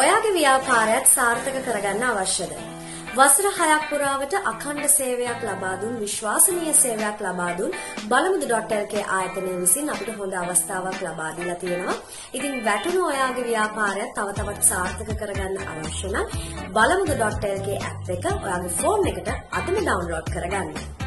ඔයාගේ ව්‍යාපාරයත් සාර්ථක කරගන්න අවශ්‍යද? වසර 6ක් පුරාවට අඛණ්ඩ සේවයක් ලබා දුන් විශ්වාසනීය සේවයක් ලබා දුන් බලමුදු.lk ආයතනය විසින් අපිට හොඳ අවස්ථාවක් ලබා දීලා තියෙනවා. ඉතින් වැටුණු ඔයාගේ ව්‍යාපාරයත් තව තවත් සාර්ථක කරගන්න අවශ්‍ය නම් බලමුදු.lk app එක ඔයාගේ ෆෝන් එකට අදම ඩවුන්ලෝඩ් කරගන්න.